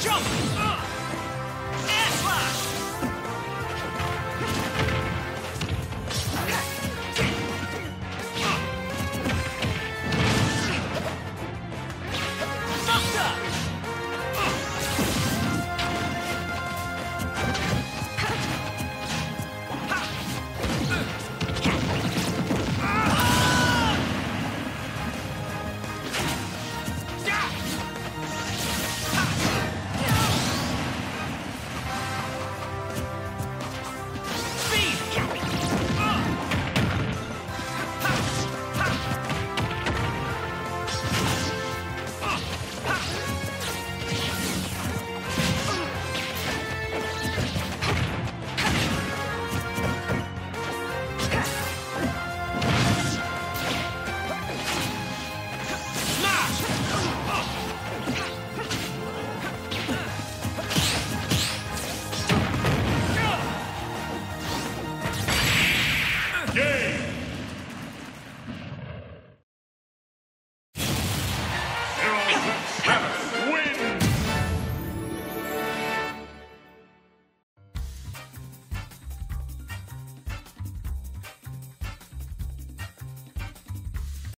Jump! Uh, air slash!